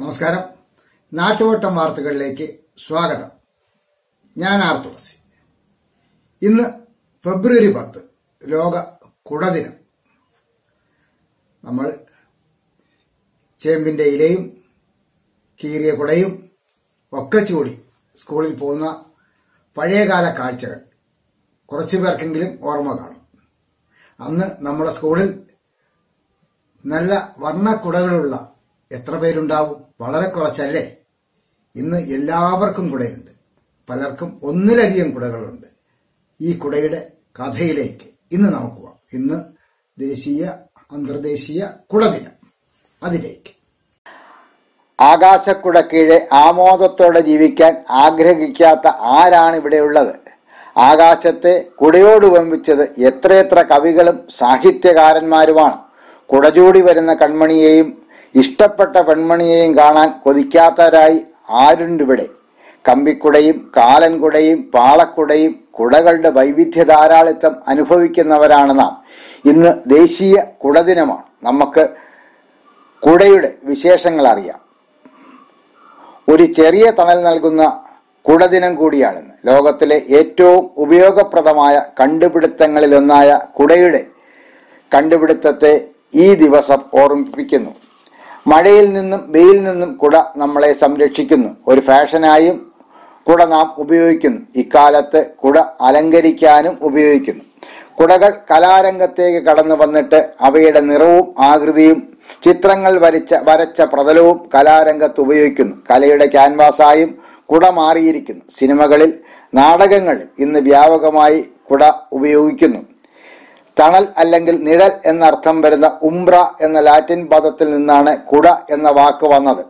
നമസ്കാരം. നാട്ടുവട്ടം വാർത്തകളിലേക്ക് സ്വാഗതം. ഞാൻ ആർ തുളസി ഇന്ന് ഫെബ്രുവരി പത്ത് ലോക കുടദിനം. നമ്മൾ ചേമ്പിന്റെ ഇലയും കീറിയ കുടയും ഒക്കെ ചൂടി സ്കൂളിൽ പോകുന്ന പഴയകാല കാഴ്ചകൾ കുറച്ചു പേർക്കെങ്കിലും ഓർമ്മ കാണും. അന്ന് നമ്മുടെ സ്കൂളിൽ നല്ല വർണക്കുടകളുള്ള എത്ര പേരുണ്ടാവും? വളരെ കുറച്ചല്ലേ? ഇന്ന് എല്ലാവർക്കും കുടയുണ്ട്. പലർക്കും ഒന്നിലധികം കുടകളുണ്ട്. ഈ കുടയുടെ കഥയിലേക്ക് ഇന്ന് നമുക്ക് പോവാം. ഇന്ന് ദേശീയ അന്തർദേശീയ കുടദിനം അതിലേക്ക്. ആകാശക്കുട കീഴെ ആമോദത്തോടെ ജീവിക്കാൻ ആഗ്രഹിക്കാത്ത ആരാണ് ഇവിടെയുള്ളത്? ആകാശത്തെ കുടയോട് വമ്പിച്ചത് എത്രയെത്ര കവികളും സാഹിത്യകാരന്മാരുമാണ്. കുടചൂടി വരുന്ന കൺമണിയെയും ഇഷ്ടപ്പെട്ട പെൺമണിയെയും കാണാൻ കൊതിക്കാത്തവരായി ആരുണ്ടിവിടെ? കമ്പിക്കുടയും കാലൻകുടയും പാളക്കുടയും കുടകളുടെ വൈവിധ്യ ധാരാളിത്തം അനുഭവിക്കുന്നവരാണ് നാം. ഇന്ന് ദേശീയ കുടദിനമാണ്. നമുക്ക് കുടയുടെ വിശേഷങ്ങൾ അറിയാം. ഒരു ചെറിയ തണൽ നൽകുന്ന കുടദിനം കൂടിയാണിന്ന്. ലോകത്തിലെ ഏറ്റവും ഉപയോഗപ്രദമായ കണ്ടുപിടുത്തങ്ങളിലൊന്നായ കുടയുടെ കണ്ടുപിടുത്തത്തെ ഈ ദിവസം ഓർമ്മിപ്പിക്കുന്നു. മഴയിൽ നിന്നും വെയിൽ നിന്നും കുട നമ്മളെ സംരക്ഷിക്കുന്നു. ഒരു ഫാഷനായും കുട നാം ഉപയോഗിക്കുന്നു. ഇക്കാലത്ത് കുട അലങ്കരിക്കാനും ഉപയോഗിക്കുന്നു. കുടകൾ കലാരംഗത്തേക്ക് കടന്നു വന്നിട്ട് അവയുടെ നിറവും ആകൃതിയും ചിത്രങ്ങൾ വരച്ച വരച്ച പ്രതലവും കലാരംഗത്ത് ഉപയോഗിക്കുന്നു. കലയുടെ ക്യാൻവാസായും കുട മാറിയിരിക്കുന്നു. സിനിമകളിൽ നാടകങ്ങളിൽ ഇന്ന് വ്യാപകമായി കുട ഉപയോഗിക്കുന്നു. തണൽ അല്ലെങ്കിൽ നിഴൽ എന്നർത്ഥം വരുന്ന ഉംബ്ര എന്ന ലാറ്റിൻ പദത്തിൽ നിന്നാണ് കുട എന്ന വാക്ക് വന്നത്.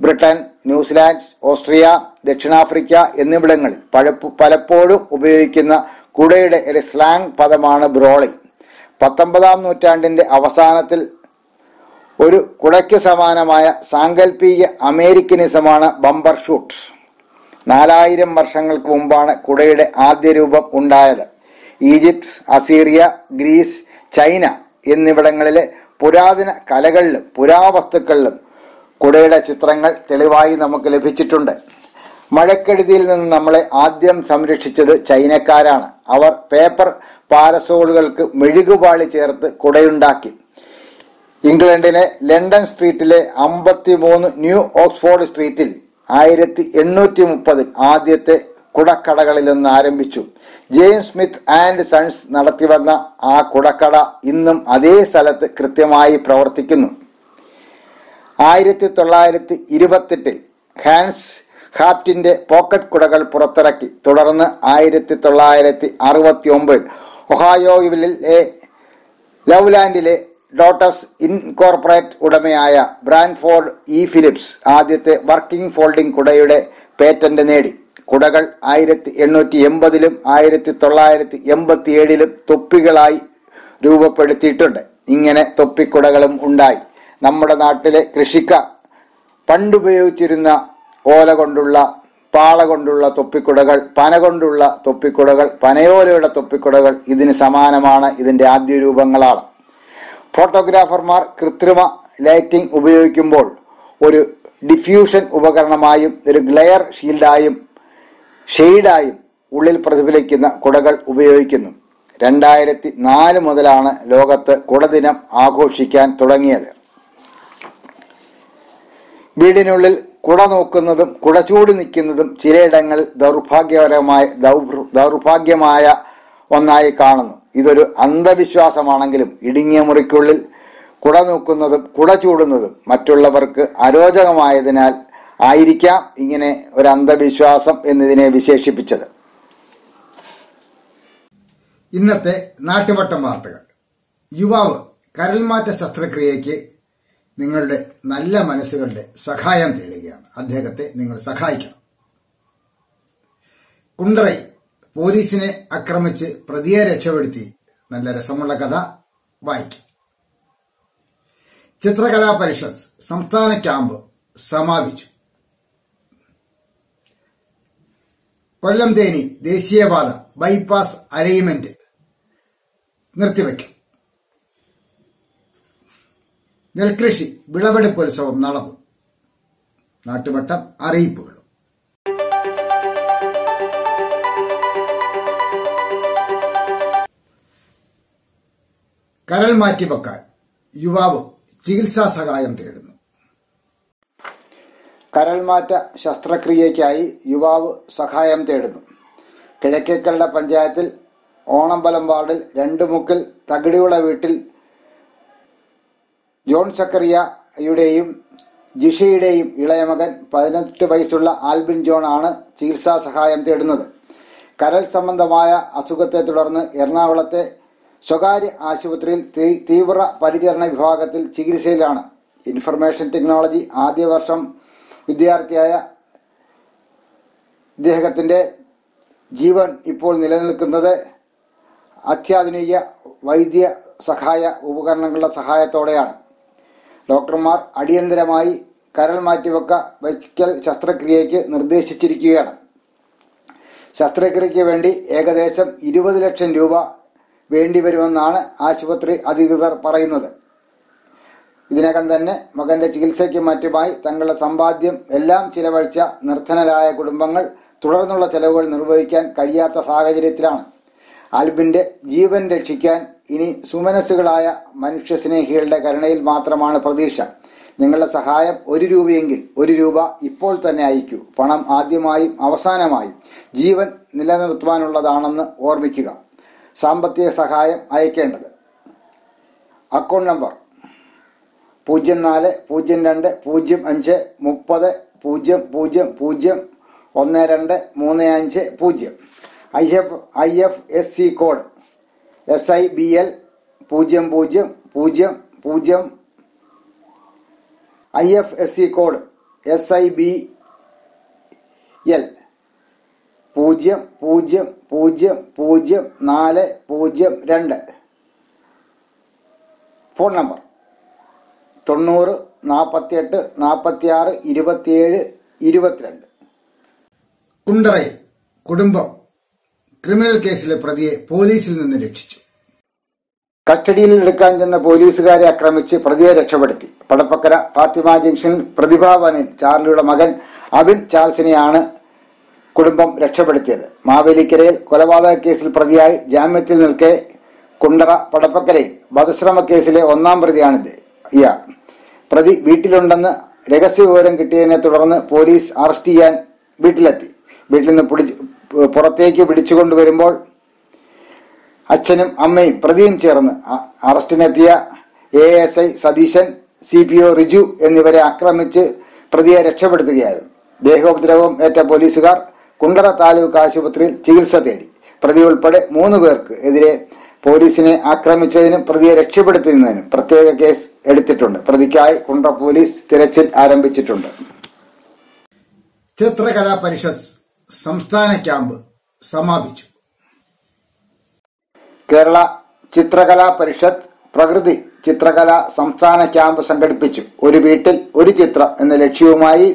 ബ്രിട്ടൻ ന്യൂസിലാൻഡ് ഓസ്ട്രിയ ദക്ഷിണാഫ്രിക്ക എന്നിവിടങ്ങളിൽ പലപ്പോഴും ഉപയോഗിക്കുന്ന കുടയുടെ ഒരു സ്ലാങ് പദമാണ് ബ്രോളി. പത്തൊമ്പതാം നൂറ്റാണ്ടിന്റെ അവസാനത്തിൽ ഒരു കുടയ്ക്ക് സമാനമായ സാങ്കല്പിക അമേരിക്കനിസമാണ് ബമ്പർ ഷൂട്ട്. നാലായിരം വർഷങ്ങൾക്ക് മുമ്പാണ് കുടയുടെ ആദ്യ രൂപം ഉണ്ടായത്. ഈജിപ്ത് അസീറിയ ഗ്രീസ് ചൈന എന്നിവിടങ്ങളിലെ പുരാതന കലകളിലും പുരാവസ്തുക്കളിലും കുടയുടെ ചിത്രങ്ങൾ തെളിവായി നമുക്ക് ലഭിച്ചിട്ടുണ്ട്. മഴക്കെടുതിയിൽ നിന്ന് നമ്മളെ ആദ്യം സംരക്ഷിച്ചത് ചൈനക്കാരാണ്. അവർ പേപ്പർ പാരസോളുകൾക്ക് മെഴുകുപാളി ചേർത്ത് കുടയുണ്ടാക്കി. ഇംഗ്ലണ്ടിലെ ലണ്ടൻ സ്ട്രീറ്റിലെ അമ്പത്തിമൂന്ന് ന്യൂ ഓക്സ്ഫോർഡ് സ്ട്രീറ്റിൽ ആയിരത്തി എണ്ണൂറ്റി മുപ്പതിൽ ആദ്യത്തെ കുടക്കടകളിലൊന്ന് ആരംഭിച്ചു. ജെയിംസ് സ്മിത്ത് ആൻഡ് സൺസ് നടത്തിവന്ന ആ കുടക്കട ഇന്നും അതേ സ്ഥലത്ത് കൃത്യമായി പ്രവർത്തിക്കുന്നു. ആയിരത്തി തൊള്ളായിരത്തി ഇരുപത്തെട്ടിൽ ഹാൻസ് ഹാപ്റ്റിന്റെ പോക്കറ്റ് കുടകൾ പുറത്തിറക്കി. തുടർന്ന് ആയിരത്തി തൊള്ളായിരത്തി അറുപത്തി ഒമ്പതിൽ ഒഹായോയിലെ ലവ്ലാൻഡിലെ ഡോട്ടസ് ഇൻകോർപ്പറേറ്റ് ഉടമയായ ബ്രാൻഫോർഡ് ഇ ഫിലിപ്സ് ആദ്യത്തെ വർക്കിംഗ് ഫോൾഡിംഗ് കുടയുടെ പേറ്റന്റ് നേടി. കുടകൾ ആയിരത്തി എണ്ണൂറ്റി എൺപതിലും ആയിരത്തി തൊള്ളായിരത്തി എൺപത്തി ഏഴിലും തൊപ്പികളായി രൂപപ്പെടുത്തിയിട്ടുണ്ട്. ഇങ്ങനെ തൊപ്പിക്കുടകളും ഉണ്ടായി. നമ്മുടെ നാട്ടിലെ കൃഷിക്കാർ പണ്ടുപയോഗിച്ചിരുന്ന ഓല കൊണ്ടുള്ള പാള കൊണ്ടുള്ള തൊപ്പിക്കുടകൾ പന കൊണ്ടുള്ള തൊപ്പിക്കുടകൾ പനയോലയുടെ തൊപ്പിക്കുടകൾ ഇതിന് സമാനമാണ് ഇതിന്റെ ആദ്യ രൂപങ്ങളാണ്. ഫോട്ടോഗ്രാഫർമാർ കൃത്രിമ ലൈറ്റിംഗ് ഉപയോഗിക്കുമ്പോൾ ഒരു ഡിഫ്യൂഷൻ ഉപകരണമായും ഒരു ഗ്ലെയർ ഷീൽഡായും ഷെയ്ഡായും ഉള്ളിൽ പ്രതിഫലിക്കുന്ന കുടകൾ ഉപയോഗിക്കുന്നു. രണ്ടായിരത്തി നാല് മുതലാണ് ലോകത്ത് കുടദിനം ആഘോഷിക്കാൻ തുടങ്ങിയത്. വീടിനുള്ളിൽ കുട നോക്കുന്നതും കുട ചൂടി നിൽക്കുന്നതും ചിലയിടങ്ങളിൽ ദൗർഭാഗ്യകരമായ ദൗർ- ദൗർഭാഗ്യമായ ഒന്നായി കാണുന്നു. ഇതൊരു അന്ധവിശ്വാസമാണെങ്കിലും ഇടുങ്ങിയ മുറിക്കുള്ളിൽ കുട നോക്കുന്നതും കുട ചൂടുന്നതും മറ്റുള്ളവർക്ക് അരോചകമായതിനാൽ ആയിരിക്കാം ഇങ്ങനെ ഒരു അന്ധവിശ്വാസം എന്നതിനെ വിശേഷിപ്പിച്ചത്. ഇന്നത്തെ നാട്ടുവട്ടം വാർത്തകൾ. യുവാവ് കരൽമാറ്റ ശസ്ത്രക്രിയയ്ക്ക് നിങ്ങളുടെ നല്ല മനസ്സുകളുടെ സഹായം തേടുകയാണ്. അദ്ദേഹത്തെ നിങ്ങൾ സഹായിക്കണം. കുണ്ടറൈ പോലീസിനെ ആക്രമിച്ച് പ്രതിയെ രക്ഷപ്പെടുത്തി. നല്ല രസമുള്ള കഥ വായിക്കും. ചിത്രകലാ പരിഷത്ത് സംസ്ഥാന ക്യാമ്പ് സമാപിച്ചു. കൊല്ലം തേനി ദേശീയപാത ബൈപ്പാസ് അലൈൻമെന്റ് നിർത്തിവെക്കും നെൽകൃഷി വിളവെടുപ്പ് ഉത്സവം നടന്നു നാട്ടുവട്ടം അറിയിപ്പുകളും. കരൾ മാറ്റിവെക്കാൻ യുവാവ് ചികിത്സാ സഹായം തേടുന്നു. കരൾമാറ്റ ശസ്ത്രക്രിയയ്ക്കായി യുവാവ് സഹായം തേടുന്നു. കിഴക്കേക്കരട പഞ്ചായത്തിൽ ഓണമ്പലം വാർഡിൽ രണ്ട് മുക്കിൽ തകിടിയുള്ള വീട്ടിൽ ജോൺ സക്കറിയയുടെയും ജിഷയുടെയും ഇളയ മകൻ പതിനെട്ട് വയസ്സുള്ള ആൽബിൻ ജോൺ ആണ് ചികിത്സാ സഹായം തേടുന്നത്. കരൾ സംബന്ധമായ അസുഖത്തെ തുടർന്ന് എറണാകുളത്തെ സ്വകാര്യ ആശുപത്രിയിൽ തീവ്ര പരിചരണ വിഭാഗത്തിൽ ചികിത്സയിലാണ്. ഇൻഫർമേഷൻ ടെക്നോളജി ആദ്യ വർഷം വിദ്യാർത്ഥിയായ ഇദ്ദേഹത്തിന്റെ ജീവൻ ഇപ്പോൾ നിലനിൽക്കുന്നത് അത്യാധുനിക വൈദ്യ സഹായ ഉപകരണങ്ങളുടെ സഹായത്തോടെയാണ്. ഡോക്ടർമാർ അടിയന്തരമായി കരൾ മാറ്റിവെക്ക വയ്ക്കൽ ശസ്ത്രക്രിയയ്ക്ക് നിർദ്ദേശിച്ചിരിക്കുകയാണ്. ശസ്ത്രക്രിയയ്ക്ക് വേണ്ടി ഏകദേശം ഇരുപത് ലക്ഷം രൂപ വേണ്ടിവരുമെന്നാണ് ആശുപത്രി അധികൃതർ പറയുന്നത്. ഇതിനകം തന്നെ മകന്റെ ചികിത്സയ്ക്ക് മറ്റുമായി തങ്ങളുടെ സമ്പാദ്യം എല്ലാം ചിലവഴിച്ച നിർധനരായ കുടുംബങ്ങൾ തുടർന്നുള്ള ചെലവുകൾ നിർവഹിക്കാൻ കഴിയാത്ത സാഹചര്യത്തിലാണ്. ആൽബിന്റെ ജീവൻ രക്ഷിക്കാൻ ഇനി സുമനസ്സുകളായ മനുഷ്യസ്നേഹികളുടെ കരുണയിൽ മാത്രമാണ് പ്രതീക്ഷ. നിങ്ങളുടെ സഹായം ഒരു രൂപയെങ്കിൽ ഒരു രൂപ ഇപ്പോൾ തന്നെ അയക്കൂ. പണം ആദ്യമായും അവസാനമായും ജീവൻ നിലനിർത്തുവാനുള്ളതാണെന്ന് ഓർമ്മിക്കുക. സാമ്പത്തിക സഹായം അയക്കേണ്ടത്. അക്കൗണ്ട് നമ്പർ പൂജ്യം നാല് പൂജ്യം രണ്ട് പൂജ്യം അഞ്ച് മുപ്പത് പൂജ്യം പൂജ്യം പൂജ്യം ഒന്ന് രണ്ട് മൂന്ന് അഞ്ച് പൂജ്യം. I F I F S C code. S I B L പൂജ്യം പൂജ്യം പൂജ്യം പൂജ്യം. I F S C code. S I B L. പൂജ്യം പൂജ്യം പൂജ്യം പൂജ്യം നാല് പൂജ്യം രണ്ട്. Phone number. തൊണ്ണൂറ് നാൽപ്പത്തിയെട്ട് നാൽപ്പത്തിയാറ് ഇരുപത്തിയേഴ് ഇരുപത്തിരണ്ട്. കുണ്ടറയിൽ കുടുംബം ക്രിമിനൽ കേസിലെ പ്രതിയെ പോലീസിൽ നിന്ന് രക്ഷിച്ചു. കസ്റ്റഡിയിൽ എടുക്കാൻ ചെന്ന പോലീസുകാരെ ആക്രമിച്ച് പ്രതിയെ രക്ഷപ്പെടുത്തി. പടപ്പക്കര ഫാത്തിമ ജംഗ്ഷനിൽ പ്രതിഭാവനിൽ ചാർലിയുടെ മകൻ അബിൻ ചാൾസിനെയാണ് കുടുംബം രക്ഷപ്പെടുത്തിയത്. മാവേലിക്കരയിൽ കൊലപാതക കേസിൽ പ്രതിയായി ജാമ്യത്തിൽ നിൽക്കെ കുണ്ടറ പടപ്പക്കരയിൽ വധശ്രമ കേസിലെ ഒന്നാം പ്രതിയാണിത്. ഇയാൾ. പ്രതി വീട്ടിലുണ്ടെന്ന് രഹസ്യ വിവരം കിട്ടിയതിനെ തുടർന്ന് പോലീസ് അറസ്റ്റ് ചെയ്യാൻ വീട്ടിലെത്തി. വീട്ടിൽ നിന്ന് പിടിച്ച് പുറത്തേക്ക് പിടിച്ചുകൊണ്ടുവരുമ്പോൾ അച്ഛനും അമ്മയും പ്രതിയും ചേർന്ന് അറസ്റ്റിനെത്തിയ A S I Satheesan C P O Riju എന്നിവരെ ആക്രമിച്ച് പ്രതിയെ രക്ഷപ്പെടുത്തുകയായിരുന്നു. ദേഹോപദ്രവം ഏറ്റ പോലീസുകാർ കുണ്ടറ താലൂക്ക് ആശുപത്രിയിൽ ചികിത്സ തേടി. പ്രതി ഉൾപ്പെടെ മൂന്ന് പേർക്ക് എതിരെ പോലീസിനെ ആക്രമിച്ചതിനും പ്രതിയെ രക്ഷപ്പെടുത്തുന്നതിനും പ്രത്യേക കേസ് എടുത്തിട്ടുണ്ട്. പ്രതിക്കായി കുണ്ട പോലീസ് തിരച്ചിൽ ആരംഭിച്ചിട്ടുണ്ട്. ചിത്രകലാ പരിഷത്ത് സംസ്ഥാന ക്യാമ്പ് സമാപിച്ചു. കേരള ചിത്രകലാ പരിഷത്ത് പ്രകൃതി ചിത്രകലാ സംസ്ഥാന ക്യാമ്പ് സംഘടിപ്പിച്ചു. ഒരു വീട്ടിൽ ഒരു ചിത്രം എന്ന ലക്ഷ്യവുമായി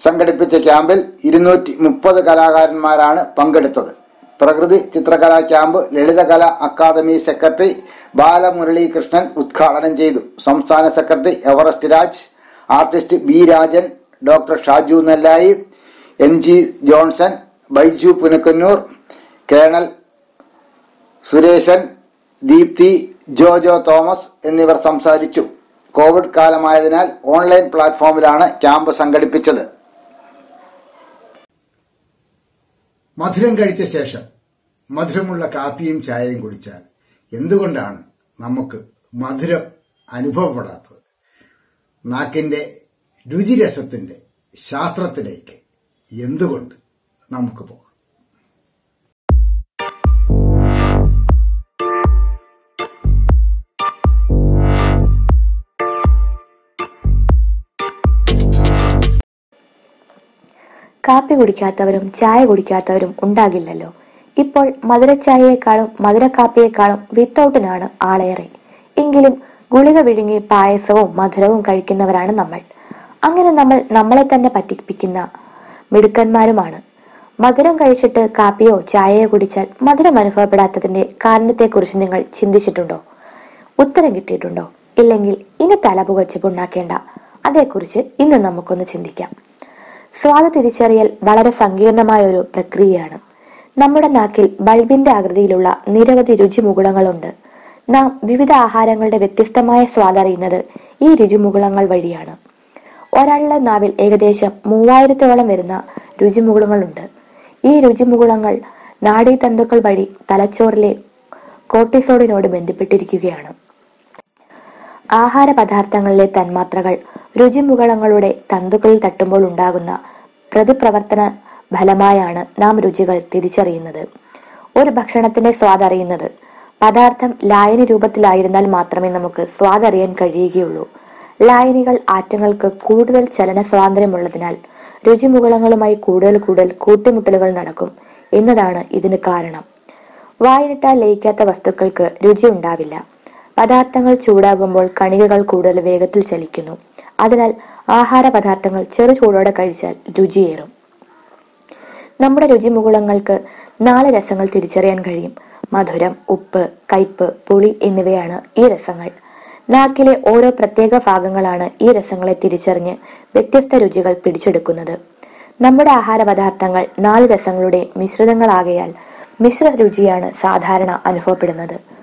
സംഘടിപ്പിച്ച ക്യാമ്പിൽ ഇരുന്നൂറ്റി മുപ്പത് കലാകാരന്മാരാണ് പങ്കെടുത്തത്. പ്രകൃതി ചിത്രകലാ camp Lalithakala academy secretary Balamuralikrishnan ഉദ്ഘാടനം ചെയ്തു. സംസ്ഥാന secretary Everest Raj artist B Rajan doctor Shaju Nellayi N G Johnson Baiju Punakkannur colonel Sureshan Deepthi Jojo Thomas എന്നിവർ സംസാരിച്ചു. കോവിഡ് കാലമായതിനാൽ ഓൺലൈൻ പ്ലാറ്റ്ഫോമിലാണ് ക്യാമ്പ് സംഘടിപ്പിച്ചത്. മധുരം കഴിച്ച ശേഷം മധുരമുള്ള കാപ്പിയും ചായയും കുടിച്ചാൽ എന്തുകൊണ്ടാണ് നമുക്ക് മധുരം അനുഭവപ്പെടാത്തത്? നാക്കിന്റെ രുചിരസത്തിന്റെ ശാസ്ത്രത്തിലേക്ക് എന്തുകൊണ്ട് നമുക്ക് പോകാം? കാപ്പി കുടിക്കാത്തവരും ചായ കുടിക്കാത്തവരും ഉണ്ടാകില്ലല്ലോ. ഇപ്പോൾ മധുരച്ചായയെക്കാളും മധുരക്കാപ്പിയേക്കാളും വിത്തൗട്ടിനാണ് ആളേറെ. എങ്കിലും ഗുളിക വിഴുങ്ങി പായസവും മധുരവും കഴിക്കുന്നവരാണ് നമ്മൾ. അങ്ങനെ നമ്മൾ നമ്മളെ തന്നെ പറ്റിപ്പിക്കുന്ന മിടുക്കന്മാരുമാണ്. മധുരം കഴിച്ചിട്ട് കാപ്പിയോ ചായയോ കുടിച്ചാൽ മധുരം അനുഭവപ്പെടാത്തതിന്റെ കാരണത്തെക്കുറിച്ച് നിങ്ങൾ ചിന്തിച്ചിട്ടുണ്ടോ? ഉത്തരം കിട്ടിയിട്ടുണ്ടോ? ഇല്ലെങ്കിൽ ഇനി തല പുകച്ച് പുണ്ണാക്കേണ്ട അതേക്കുറിച്ച് ഇന്ന് നമുക്കൊന്ന് ചിന്തിക്കാം. സ്വാദ് തിരിച്ചറിയൽ വളരെ സങ്കീർണമായ ഒരു പ്രക്രിയയാണ്. നമ്മുടെ നാക്കിൽ ബൾബിന്റെ ആകൃതിയിലുള്ള നിരവധി രുചിമുകുളങ്ങളുണ്ട്. നാം വിവിധ ആഹാരങ്ങളുടെ വ്യത്യസ്തമായ സ്വാദ് അറിയുന്നത് ഈ രുചിമുകുളങ്ങൾ വഴിയാണ്. ഒരാളുടെ നാവിൽ ഏകദേശം മൂവായിരത്തോളം വരുന്ന രുചിമുകുളങ്ങളുണ്ട്. ഈ രുചിമുകുളങ്ങൾ നാഡീതന്തുക്കൾ വഴി തലച്ചോറിലെ കോർട്ടിസോളിനോട് ബന്ധപ്പെട്ടിരിക്കുകയാണ്. ആഹാര പദാർത്ഥങ്ങളിലെ തന്മാത്രകൾ രുചിമുകളങ്ങളുടെ തന്തുക്കളിൽ തട്ടുമ്പോൾ ഉണ്ടാകുന്ന പ്രതിപ്രവർത്തന ഫലമായാണ് നാം രുചികൾ തിരിച്ചറിയുന്നത്. ഒരു ഭക്ഷണത്തിന്റെ സ്വാദ് അറിയുന്നത് പദാർത്ഥം ലായനി രൂപത്തിലായിരുന്നാൽ മാത്രമേ നമുക്ക് സ്വാദ് അറിയാൻ കഴിയുകയുള്ളൂ. ലായനികൾ ആറ്റങ്ങൾക്ക് കൂടുതൽ ചലന സ്വാതന്ത്ര്യമുള്ളതിനാൽ രുചിമുകളങ്ങളുമായി കൂടുതൽ കൂടുതൽ കൂട്ടിമുട്ടലുകൾ നടക്കും എന്നതാണ് ഇതിന് കാരണം. വായിലിട്ടാൽ ലയിക്കാത്ത വസ്തുക്കൾക്ക് രുചി ഉണ്ടാവില്ല. പദാർത്ഥങ്ങൾ ചൂടാകുമ്പോൾ കണികകൾ കൂടുതൽ വേഗത്തിൽ ചലിക്കുന്നു. അതിനാൽ ആഹാര പദാർത്ഥങ്ങൾ ചെറു ചൂടോടെ കഴിച്ചാൽ രുചിയേറും. നമ്മുടെ രുചിമുകുളങ്ങൾക്ക് നാല് രസങ്ങൾ തിരിച്ചറിയാൻ കഴിയും. മധുരം ഉപ്പ് കയ്പ് പുളി എന്നിവയാണ് ഈ രസങ്ങൾ. നാക്കിലെ ഓരോ പ്രത്യേക ഭാഗങ്ങളാണ് ഈ രസങ്ങളെ തിരിച്ചറിഞ്ഞ് വ്യത്യസ്ത രുചികൾ പിടിച്ചെടുക്കുന്നത്. നമ്മുടെ ആഹാര പദാർത്ഥങ്ങൾ നാല് രസങ്ങളുടെ മിശ്രിതങ്ങളാകയാൽ മിശ്ര രുചിയാണ് സാധാരണ അനുഭവപ്പെടുന്നത്.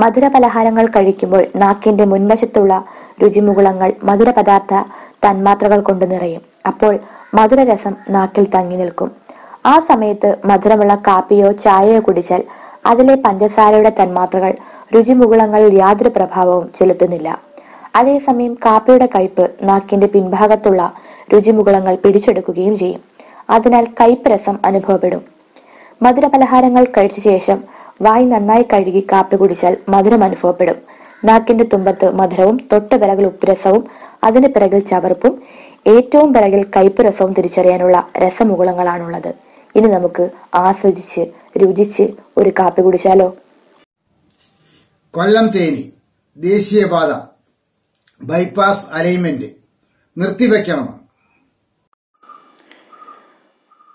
മധുര പലഹാരങ്ങൾ കഴിക്കുമ്പോൾ നാക്കിന്റെ മുൻവശത്തുള്ള രുചിമുകുളങ്ങൾ മധുര പദാർത്ഥ തന്മാത്രകൾ കൊണ്ട് നിറയും. അപ്പോൾ മധുരരസം നാക്കിൽ തങ്ങി നിൽക്കും. ആ സമയത്ത് മധുരമുള്ള കാപ്പിയോ ചായയോ കുടിച്ചാൽ അതിലെ പഞ്ചസാരയുടെ തന്മാത്രകൾ രുചിമുകുളങ്ങളിൽ യാതൊരു പ്രഭാവവും ചെലുത്തുന്നില്ല. അതേസമയം കാപ്പിയുടെ കയ്പ് നാക്കിന്റെ പിൻഭാഗത്തുള്ള രുചിമുകുളങ്ങൾ പിടിച്ചെടുക്കുകയും ചെയ്യും. അതിനാൽ കയ്പ് രസം അനുഭവപ്പെടും. മധുരപലഹാരങ്ങൾ കഴിച്ച ശേഷം വായി നന്നായി കഴുകി കാപ്പി കുടിച്ചാൽ മധുരം അനുഭവപ്പെടും. നാക്കിന്റെ തുമ്പത്ത് മധുരവും തൊട്ട് പിറകിൽ ഉപ്പുരസവും അതിന് പിറകിൽ ചവർപ്പും ഏറ്റവും പിറകിൽ കയ്പ് രസവും തിരിച്ചറിയാനുള്ള രസമുകുളങ്ങളാണുള്ളത്. ഇനി നമുക്ക് ആസ്വദിച്ച് രുചിച്ച് ഒരു കാപ്പി കുടിച്ചാലോ? കൊല്ലം തേനി ദേശീയപാത ബൈപ്പാസ് അലൈൻമെന്റ് നിർത്തിവെക്കണം.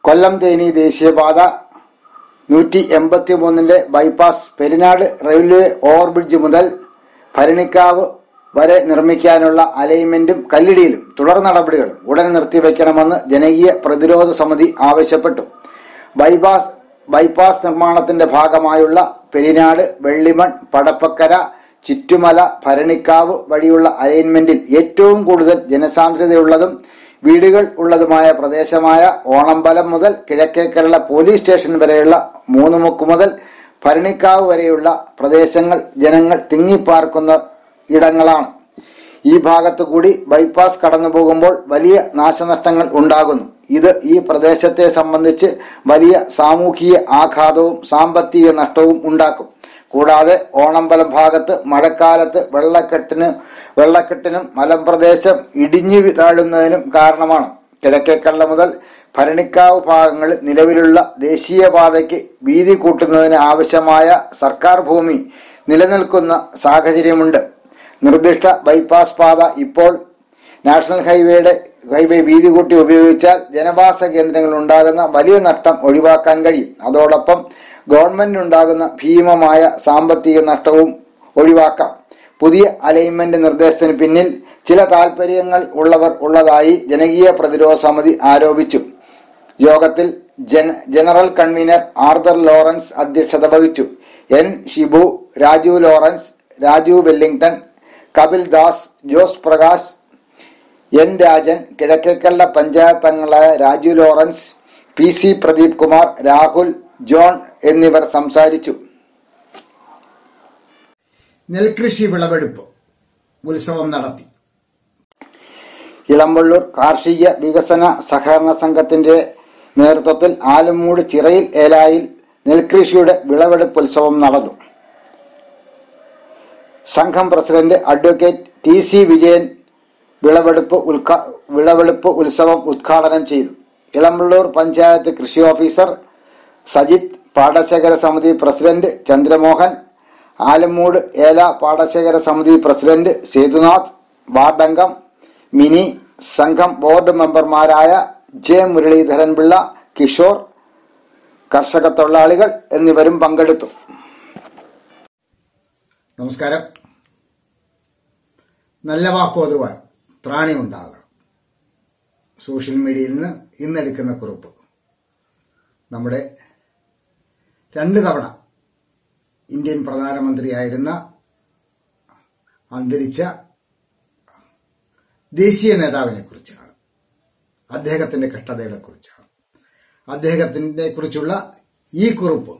കൊല്ലം തേനി ദേശീയപാത നൂറ്റി എൺപത്തി മൂന്നിന്റെ ബൈപ്പാസ് പെരിനാട് റെയിൽവേ ഓവർബ്രിഡ്ജ് മുതൽ ഭരണിക്കാവ് വരെ നിർമ്മിക്കാനുള്ള അലൈൻമെന്റും കല്ലിടിയിലും തുടർ നടപടികളും ഉടൻ നിർത്തിവെക്കണമെന്ന് ജനകീയ പ്രതിരോധ സമിതി ആവശ്യപ്പെട്ടു. ബൈപാസ് ബൈപ്പാസ് നിർമ്മാണത്തിന്റെ ഭാഗമായുള്ള പെരിനാട് വെള്ളിമൺ പടപ്പക്കര ചുറ്റുമല ഭരണിക്കാവ് വഴിയുള്ള അലൈൻമെന്റിൽ ഏറ്റവും കൂടുതൽ ജനസാന്ദ്രതയുള്ളതും വീടുകൾ ഉള്ളതുമായ പ്രദേശമായ ഓണമ്പലം മുതൽ കിഴക്കേ കേരള പോലീസ് സ്റ്റേഷൻ വരെയുള്ള മൂന്നുമുക്ക് മുതൽ ഭരണിക്കാവ് വരെയുള്ള പ്രദേശങ്ങൾ ജനങ്ങൾ തിങ്ങിപ്പാർക്കുന്ന ഇടങ്ങളാണ്. ഈ ഭാഗത്തു കൂടി ബൈപ്പാസ് കടന്നു പോകുമ്പോൾ വലിയ നാശനഷ്ടങ്ങൾ ഉണ്ടാകുന്നു. ഇത് ഈ പ്രദേശത്തെ സംബന്ധിച്ച് വലിയ സാമൂഹിക ആഘാതവും സാമ്പത്തിക നഷ്ടവും ഉണ്ടാക്കും. കൂടാതെ ഓണമ്പല ഭാഗത്ത് മഴക്കാലത്ത് വെള്ളക്കെട്ടിന് വെള്ളക്കെട്ടിനും മലമ്പ്രദേശം ഇടിഞ്ഞു താഴുന്നതിനും കാരണമാണ്. കിഴക്കേക്കള്ള മുതൽ ഭരണിക്കാവ് ഭാഗങ്ങളിൽ നിലവിലുള്ള ദേശീയപാതയ്ക്ക് വീതി കൂട്ടുന്നതിന് ആവശ്യമായ സർക്കാർ ഭൂമി നിലനിൽക്കുന്ന സാഹചര്യമുണ്ട്. നിർദ്ദിഷ്ട ബൈപ്പാസ് പാത ഇപ്പോൾ നാഷണൽ ഹൈവേയുടെ ഹൈവേ വീതി കൂട്ടി ഉപയോഗിച്ചാൽ ജനവാസ കേന്ദ്രങ്ങളിൽ ഉണ്ടാകുന്ന വലിയ നഷ്ടം ഒഴിവാക്കാൻ കഴിയും. അതോടൊപ്പം ഗവൺമെന്റിനുണ്ടാകുന്ന ഭീമമായ സാമ്പത്തിക നഷ്ടവും ഒഴിവാക്കാം. പുതിയ അലൈൻമെന്റ് നിർദ്ദേശത്തിന് പിന്നിൽ ചില താൽപര്യങ്ങൾ ഉള്ളവർ ഉള്ളതായി ജനകീയ പ്രതിരോധ സമിതി ആരോപിച്ചു. യോഗത്തിൽ ജന ജനറൽ കൺവീനർ ആർദർ ലോറൻസ് അധ്യക്ഷത വഹിച്ചു. N. Shibu Raju Lawrence Raju Wellington Kapil Das Jose Prakash N. Rajan Kizhakkekalla panchayat Raju Lawrence P. C. Pradeep Kumar Rahul John എന്നിവർ സംസാരിച്ചു. നെൽകൃഷി വിളവെടുപ്പ് ഉത്സവം നടത്തി. ഇളമ്പള്ളൂർ കാർഷിക വികസന സഹകരണ സംഘത്തിന്റെ നേതൃത്വത്തിൽ ആലമ്മൂട് ചിറയിൽ ഏലായിൽ നെൽകൃഷിയുടെ വിളവെടുപ്പ് ഉത്സവം നടന്നു. സംഘം president advocate T C Vijayan വിളവെടുപ്പ് വിളവെടുപ്പ് ഉത്സവം ഉദ്ഘാടനം ചെയ്തു. ഇളമ്പള്ളൂർ പഞ്ചായത്ത് കൃഷി ഓഫീസർ സജിത് പാടശേഖര സമിതി പ്രസിഡന്റ് ചന്ദ്രമോഹൻ ആലമ്മൂട് ഏല പാടശേഖര സമിതി പ്രസിഡന്റ് സേതുനാഥ് വാർഡംഗം മിനി സംഘം ബോർഡ് മെമ്പർമാരായ ജെ മുരളീധരൻ പിള്ള കിഷോർ കർഷക തൊഴിലാളികൾ എന്നിവരും പങ്കെടുത്തു. നമസ്കാരം. നല്ല വാക്കോതുവാൻ ത്രാണി ഉണ്ടാകണം. സോഷ്യൽ മീഡിയയിൽ നിന്ന് ഇന്നെടുക്കുന്ന കുറിപ്പ്. നമ്മുടെ രണ്ട് തവണ ഇന്ത്യൻ പ്രധാനമന്ത്രിയായിരുന്ന അന്തരിച്ച ദേശീയ നേതാവിനെ കുറിച്ചാണ് അദ്ദേഹത്തിന്റെ കഷ്ടതകളെ കുറിച്ചാണ് അദ്ദേഹത്തിനെ കുറിച്ചുള്ള ഈ കുറിപ്പ്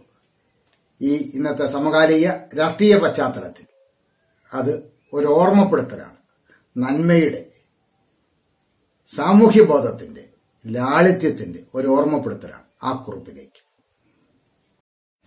ഈ ഇന്നത്തെ സമകാലിക രാഷ്ട്രീയ പശ്ചാത്തലത്തിൽ അത് ഒരു ഓർമ്മപ്പെടുത്തലാണ്. നന്മയുടെ സാമൂഹ്യബോധത്തിന്റെ ലാളിത്യത്തിന്റെ ഒരു ഓർമ്മപ്പെടുത്തലാണ് ആ കുറിപ്പിലേക്ക്.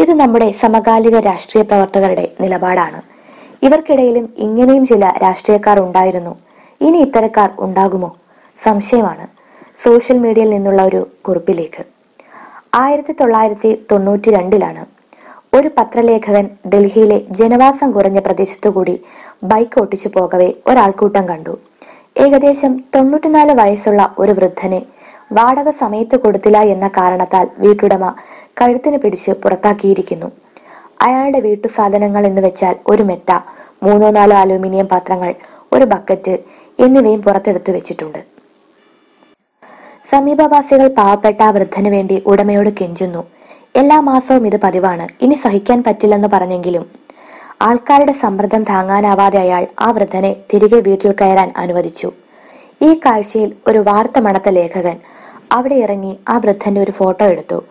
ഇത് നമ്മുടെ സമകാലിക രാഷ്ട്രീയ പ്രവർത്തകരുടെ നിലപാടാണ്. ഇവർക്കിടയിലും ഇങ്ങനെയും ചില രാഷ്ട്രീയക്കാർ ഉണ്ടായിരുന്നു. ഇനി ഇത്തരക്കാർ ഉണ്ടാകുമോ? സംശയമാണ്. സോഷ്യൽ മീഡിയയിൽ നിന്നുള്ള ഒരു കുറിപ്പിലേക്ക്. ആയിരത്തി തൊള്ളായിരത്തി തൊണ്ണൂറ്റി രണ്ടിലാണ് ഒരു പത്രലേഖകൻ ഡൽഹിയിലെ ജനവാസം കുറഞ്ഞ പ്രദേശത്തുകൂടി ബൈക്ക് ഓട്ടിച്ചു പോകവെ ഒരാൾക്കൂട്ടം കണ്ടു. ഏകദേശം തൊണ്ണൂറ്റിനാല് വയസ്സുള്ള ഒരു വൃദ്ധനെ വാടക സമയത്ത് കൊടുത്തില്ല എന്ന കാരണത്താൽ വീട്ടുടമ കഴുത്തിന് പിടിച്ച് പുറത്താക്കിയിരിക്കുന്നു. അയാളുടെ വീട്ടു സാധനങ്ങൾ എന്ന് വെച്ചാൽ ഒരു മെത്ത മൂന്നോ നാലോ അലൂമിനിയം പാത്രങ്ങൾ ഒരു ബക്കറ്റ് എന്നിവയും പുറത്തെടുത്തു വെച്ചിട്ടുണ്ട്. സമീപവാസികൾ പാവപ്പെട്ട വൃദ്ധന് വേണ്ടി ഉടമയോട് കെഞ്ചുന്നു. എല്ലാ മാസവും ഇത് പതിവാണ്. ഇനി സഹിക്കാൻ പറ്റില്ലെന്ന് പറഞ്ഞെങ്കിലും ആൾക്കാരുടെ സമ്മർദ്ദം താങ്ങാനാവാതെ അയാൾ ആ വൃദ്ധനെ തിരികെ വീട്ടിൽ കയറാൻ അനുവദിച്ചു. ഈ കാഴ്ചയിൽ ഒരു വാർത്ത മണത്ത ലേഖകൻ അവിടെ ഇറങ്ങി ആ വൃദ്ധന്റെ ഒരു ഫോട്ടോ എടുത്തു.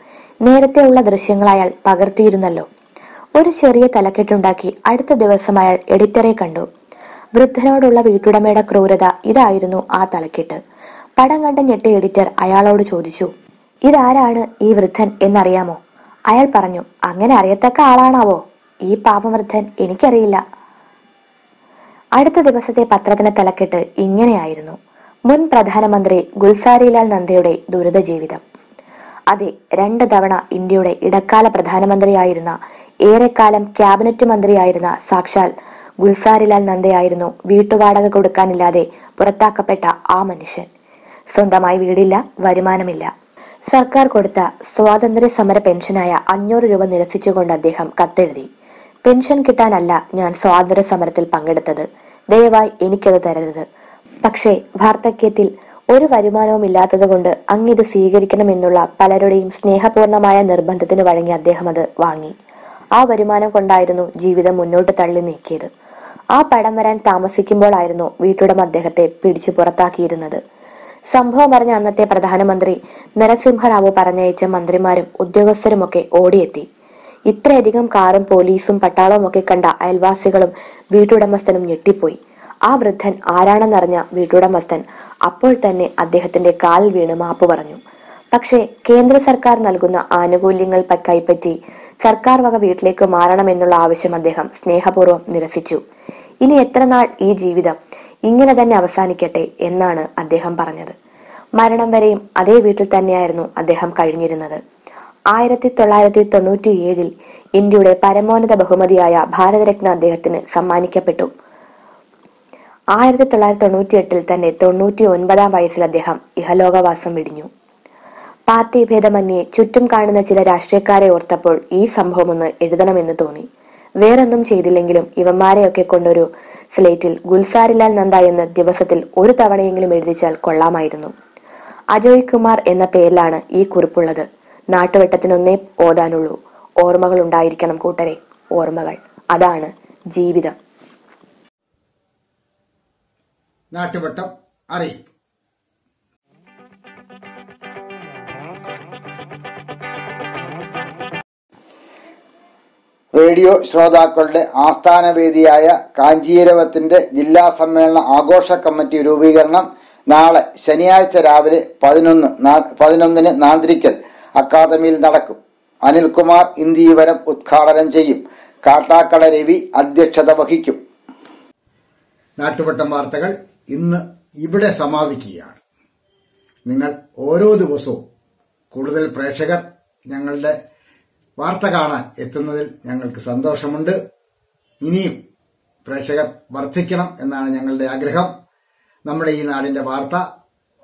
നേരത്തെയുള്ള ദൃശ്യങ്ങൾ അയാൾ പകർത്തിയിരുന്നല്ലോ. ഒരു ചെറിയ തലക്കെട്ടുണ്ടാക്കി അടുത്ത ദിവസം അയാൾ എഡിറ്ററെ കണ്ടു. വൃദ്ധനോടുള്ള വീട്ടുടമയുടെ ക്രൂരത ഇതായിരുന്നു ആ തലക്കെട്ട്. പടം കണ്ട ഞെട്ടിയ എഡിറ്റർ അയാളോട് ചോദിച്ചു ഇതാരാണ് ഈ വൃദ്ധൻ എന്നറിയാമോ? അയാൾ പറഞ്ഞു അങ്ങനെ അറിയത്തക്ക ആളാണാവോ? ഈ പാവവൃദ്ധൻ എനിക്കറിയില്ല. അടുത്ത ദിവസത്തെ പത്രത്തിന്റെ തലക്കെട്ട് ഇങ്ങനെയായിരുന്നു. മുൻ പ്രധാനമന്ത്രി ഗുൽസാരിലാൽ നന്ദയുടെ ദുരിത ജീവിതം അതെ രണ്ട് തവണ ഇന്ത്യയുടെ ഇടക്കാല പ്രധാനമന്ത്രിയായിരുന്ന ഏറെക്കാലം ക്യാബിനറ്റ് മന്ത്രിയായിരുന്ന സാക്ഷാൽ ഗുൽസാരിലാൽ നന്ദയായിരുന്നു വീട്ടുവാടക കൊടുക്കാനില്ലാതെ പുറത്താക്കപ്പെട്ട ആ മനുഷ്യൻ. സ്വന്തമായി വീടില്ല വരുമാനമില്ല. സർക്കാർ കൊടുത്ത സ്വാതന്ത്ര്യ സമര പെൻഷനായ അഞ്ഞൂറ് രൂപ നിരസിച്ചുകൊണ്ട് അദ്ദേഹം കത്തെഴുതി. പെൻഷൻ കിട്ടാനല്ല ഞാൻ സ്വാതന്ത്ര്യ സമരത്തിൽ പങ്കെടുത്തത്. ദയവായി എനിക്കത് തരരുത്. പക്ഷേ വാർദ്ധക്യത്തിൽ ഒരു വരുമാനവും ഇല്ലാത്തതുകൊണ്ട് അങ്ങിത് സ്വീകരിക്കണമെന്നുള്ള പലരുടെയും സ്നേഹപൂർണമായ നിർബന്ധത്തിന് വഴങ്ങി അദ്ദേഹം അത് വാങ്ങി. ആ വരുമാനം കൊണ്ടായിരുന്നു ജീവിതം മുന്നോട്ട് തള്ളി നീക്കിയത്. ആ പടം വരാൻ താമസിക്കുമ്പോഴായിരുന്നു വീട്ടുടമ അദ്ദേഹത്തെ പിടിച്ചു പുറത്താക്കിയിരുന്നത്. സംഭവം അറിഞ്ഞ അന്നത്തെ പ്രധാനമന്ത്രി നരസിംഹറാവു പറഞ്ഞയച്ച മന്ത്രിമാരും ഉദ്യോഗസ്ഥരുമൊക്കെ ഓടിയെത്തി. ഇത്രയധികം കാറും പോലീസും പട്ടാളവും ഒക്കെ കണ്ട അയൽവാസികളും വീട്ടുടമസ്ഥനും ഞെട്ടിപ്പോയി. ആ വൃദ്ധൻ ആരാണെന്നറിഞ്ഞ വീട്ടുടമസ്ഥൻ അപ്പോൾ തന്നെ അദ്ദേഹത്തിന്റെ കാലിൽ വീണ് മാപ്പ് പറഞ്ഞു. പക്ഷേ കേന്ദ്ര സർക്കാർ നൽകുന്ന ആനുകൂല്യങ്ങൾ കൈപ്പറ്റി സർക്കാർ വക വീട്ടിലേക്ക് മാറണമെന്നുള്ള ആവശ്യം അദ്ദേഹം സ്നേഹപൂർവം നിരസിച്ചു. ഇനി എത്ര നാൾ ഈ ജീവിതം ഇങ്ങനെ തന്നെ അവസാനിക്കട്ടെ? എന്നാണ് അദ്ദേഹം പറഞ്ഞത്. മരണം വരെയും അതേ വീട്ടിൽ തന്നെയായിരുന്നു അദ്ദേഹം കഴിഞ്ഞിരുന്നത്. ആയിരത്തി തൊള്ളായിരത്തി തൊണ്ണൂറ്റി ഏഴിൽ ഇന്ത്യയുടെ പരമോന്നത ബഹുമതിയായ ഭാരതരത്ന അദ്ദേഹത്തിന് സമ്മാനിക്കപ്പെട്ടു. ആയിരത്തി തൊള്ളായിരത്തി തൊണ്ണൂറ്റി എട്ടിൽ തന്നെ തൊണ്ണൂറ്റി ഒൻപതാം വയസ്സിൽ അദ്ദേഹം ഇഹലോകവാസം വിടിഞ്ഞു പാർട്ടി ഭേദമന്യേ ചുറ്റും കാണുന്ന ചില രാഷ്ട്രീയക്കാരെ ഓർത്തപ്പോൾ ഈ സംഭവം ഒന്ന് എഴുതണമെന്ന് തോന്നി. വേറൊന്നും ചെയ്തില്ലെങ്കിലും ഇവന്മാരെയൊക്കെ കൊണ്ടൊരു സ്ലേറ്റിൽ ഗുൽസാരിലാൽ നന്ദ എന്ന ദിവസത്തിൽ ഒരു തവണയെങ്കിലും എഴുതിച്ചാൽ കൊള്ളാമായിരുന്നു. അജോയ് കുമാർ എന്ന പേരിലാണ് ഈ കുറിപ്പുള്ളത്. നാട്ടുവെട്ടത്തിനൊന്നേ ഓതാനുള്ളൂ. ഓർമ്മകൾ ഉണ്ടായിരിക്കണം കൂട്ടരെ. ഓർമ്മകൾ. അതാണ് ജീവിതം. നാട്ടുവട്ടം അറിയിക്കും റേഡിയോ ശ്രോതാക്കളുടെ ആസ്ഥാനവേദിയായ കാഞ്ചീരവത്തിന്റെ ജില്ലാ സമ്മേളന ആഘോഷ കമ്മിറ്റി രൂപീകരണം നാളെ ശനിയാഴ്ച രാവിലെ പതിനൊന്ന് പതിനൊന്നിന് നാന്തിരിക്കൽ അക്കാദമിയിൽ നടക്കും. അനിൽകുമാർ ഇന്ദീവനം ഉദ്ഘാടനം ചെയ്യും. കാട്ടാക്കട രവി അധ്യക്ഷത വഹിക്കും. നാട്ടുവട്ടം വാർത്തകൾ ഇന്ന് ഇവിടെ സമാപിക്കുകയാണ്. നിങ്ങൾ ഓരോ ദിവസവും കൂടുതൽ പ്രേക്ഷകർ ഞങ്ങളുടെ വാർത്ത കാണാൻ എത്തുന്നതിൽ ഞങ്ങൾക്ക് സന്തോഷമുണ്ട്. ഇനിയും പ്രേക്ഷകർ വർദ്ധിക്കണം എന്നാണ് ഞങ്ങളുടെ ആഗ്രഹം. നമ്മുടെ ഈ നാടിന്റെ വാർത്ത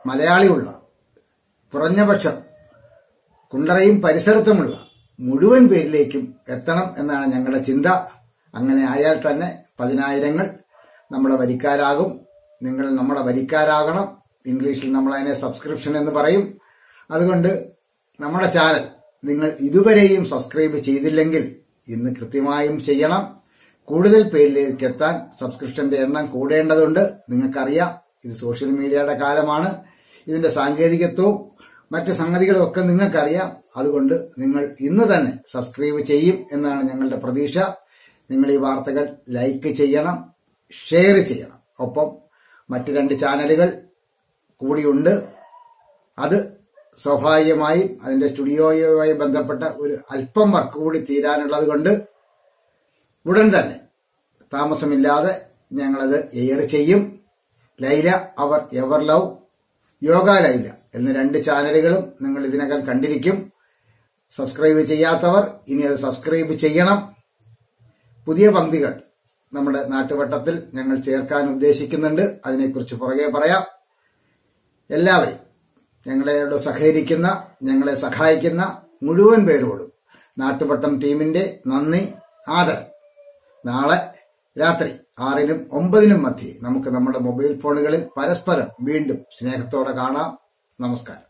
മലയാളിയുള്ള കുറഞ്ഞപക്ഷം കുണ്ടറയും പരിസരത്തുമുള്ള മുഴുവൻ പേരിലേക്കും എത്തണം എന്നാണ് ഞങ്ങളുടെ ചിന്ത. അങ്ങനെ ആയാൽ തന്നെ പതിനായിരങ്ങൾ നമ്മുടെ വരിക്കാരാകും. നിങ്ങൾ നമ്മുടെ വരിക്കാരാകണം. ഇംഗ്ലീഷിൽ നമ്മൾ അതിനെ സബ്സ്ക്രിപ്ഷൻ എന്ന് പറയും. അതുകൊണ്ട് നമ്മുടെ ചാനൽ നിങ്ങൾ ഇതുവരെയും സബ്സ്ക്രൈബ് ചെയ്തില്ലെങ്കിൽ ഇന്ന് കൃത്യമായും ചെയ്യണം. കൂടുതൽ പേരിലേക്ക് എത്താൻ സബ്സ്ക്രിപ്ഷന്റെ എണ്ണം കൂടേണ്ടതുണ്ട്. നിങ്ങൾക്കറിയാം ഇത് സോഷ്യൽ മീഡിയയുടെ കാലമാണ്. ഇതിന്റെ സാങ്കേതികത്വവും മറ്റ് സംഗതികളും ഒക്കെ നിങ്ങൾക്കറിയാം. അതുകൊണ്ട് നിങ്ങൾ ഇന്ന് തന്നെ സബ്സ്ക്രൈബ് ചെയ്യും എന്നാണ് ഞങ്ങളുടെ പ്രതീക്ഷ. നിങ്ങൾ ഈ വാർത്തകൾ ലൈക്ക് ചെയ്യണം ഷെയർ ചെയ്യണം. ഒപ്പം മറ്റ് രണ്ട് ചാനലുകൾ കൂടിയുണ്ട്. അത് സ്വാഭാവികമായും അതിന്റെ സ്റ്റുഡിയോയുമായി ബന്ധപ്പെട്ട ഒരു അല്പം വർക്ക് കൂടി തീരാനുള്ളത് കൊണ്ട് ഉടൻ തന്നെ താമസമില്ലാതെ ഞങ്ങളത് എയർ ചെയ്യും. ലൈല അവർ എവർ ലവ് യോഗ ലൈല എന്ന രണ്ട് ചാനലുകളും നിങ്ങൾ ഇതിനകം കണ്ടിരിക്കും. സബ്സ്ക്രൈബ് ചെയ്യാത്തവർ ഇനി അത് സബ്സ്ക്രൈബ് ചെയ്യണം. പുതിയ പങ്ക്തികൾ നമ്മുടെ നാട്ടുവട്ടത്തിൽ ഞങ്ങൾ ചേർക്കാൻ ഉദ്ദേശിക്കുന്നുണ്ട്. അതിനെക്കുറിച്ച് പുറകെ പറയാം. എല്ലാവരും ഞങ്ങളോട് സഹകരിക്കുന്ന ഞങ്ങളെ സഹായിക്കുന്ന മുഴുവൻ പേരോടും നാട്ടുവട്ടം ടീമിന്റെ നന്ദി ആദരം. നാളെ രാത്രി ആറിനും ഒമ്പതിനും മധ്യേ നമുക്ക് നമ്മുടെ മൊബൈൽ ഫോണുകളിൽ പരസ്പരം വീണ്ടും സ്നേഹത്തോടെ കാണാം. നമസ്കാരം.